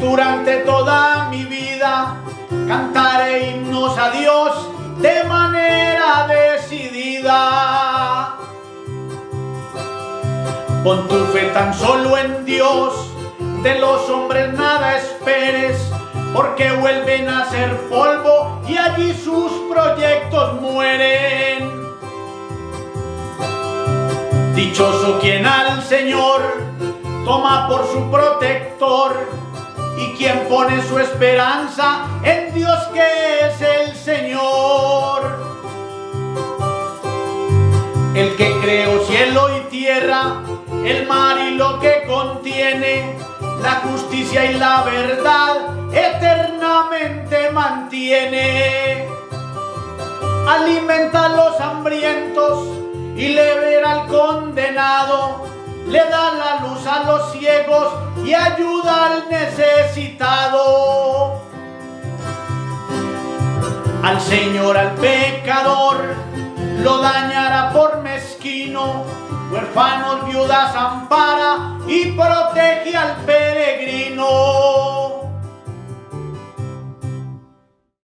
Durante toda mi vida cantaré himnos a Dios de manera decidida. Pon tu fe tan solo en Dios, de los hombres nada esperes, porque vuelven a ser polvo y allí sus proyectos mueren. Dichoso quien al Señor toma por su protector y quien pone su esperanza en Dios que es el Señor. El que creó cielo y tierra, el mar y lo que contiene, la justicia y la verdad eternamente mantiene. Alimenta a los hambrientos y le verá al condenado, le da la luz a los ciegos y ayuda al necesitado. Al Señor, al pecador, lo dañará por mezquino, huérfanos, viudas ampara y protege al peregrino.